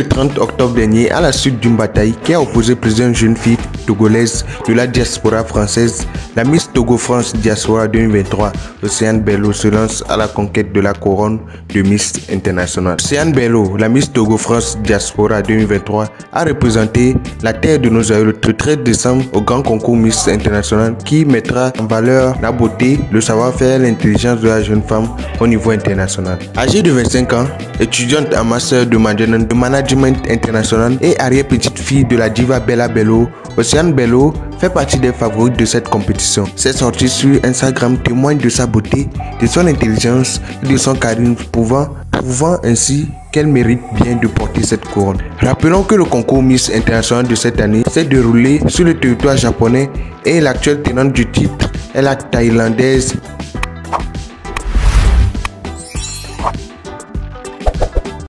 30 octobre dernier à la suite d'une bataille qui a opposé plusieurs jeunes filles togolaises de la diaspora française. La Miss Togo France Diaspora 2023, Océane Bello, se lance à la conquête de la couronne de Miss International. Océane Bello, la Miss Togo France Diaspora 2023, a représenté la terre de nos aïeux le 13 décembre au grand concours Miss International qui mettra en valeur la beauté, le savoir-faire l'intelligence de la jeune femme au niveau international. Âgée de 25 ans, étudiante en master de management international et arrière-petite-fille de la diva Bella Bello, Océane Bello fait partie des favorites de cette compétition. Ses sorties sur Instagram témoignent de sa beauté, de son intelligence et de son charisme, pouvant, prouvant ainsi qu'elle mérite bien de porter cette couronne. Rappelons que le concours Miss International de cette année s'est déroulé sur le territoire japonais et l'actuelle tenante du titre est la thaïlandaise